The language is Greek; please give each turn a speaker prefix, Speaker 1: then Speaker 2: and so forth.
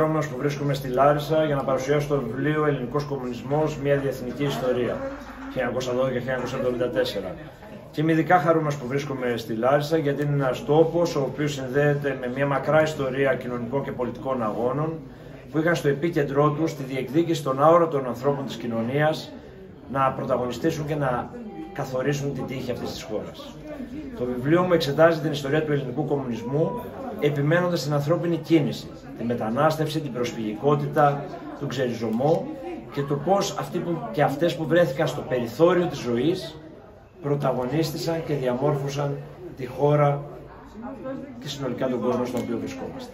Speaker 1: Χαίρομαι που βρίσκομαι στη Λάρισα για να παρουσιάσω το βιβλίο Ελληνικός Κομμουνισμός, μια διεθνική ιστορία 1912-1974. Και είμαι ειδικά χαρούμενος που βρίσκομαι στη Λάρισα γιατί είναι ένας τόπος ο οποίος συνδέεται με μια μακρά ιστορία κοινωνικών και πολιτικών αγώνων που είχαν στο επίκεντρό τους τη διεκδίκηση των αόρατων ανθρώπων της κοινωνίας να πρωταγωνιστήσουν και να καθορίσουν την τύχη αυτής της χώρας. Το βιβλίο μου εξετάζει την ιστορία του ελληνικού κομμουνισμού επιμένοντας στην ανθρώπινη κίνηση, τη μετανάστευση, την προσφυγικότητα, τον ξεριζωμό και το πώς αυτοί που, και αυτές που βρέθηκαν στο περιθώριο της ζωής πρωταγωνίστησαν και διαμόρφωσαν τη χώρα και συνολικά τον κόσμο στον οποίο βρισκόμαστε.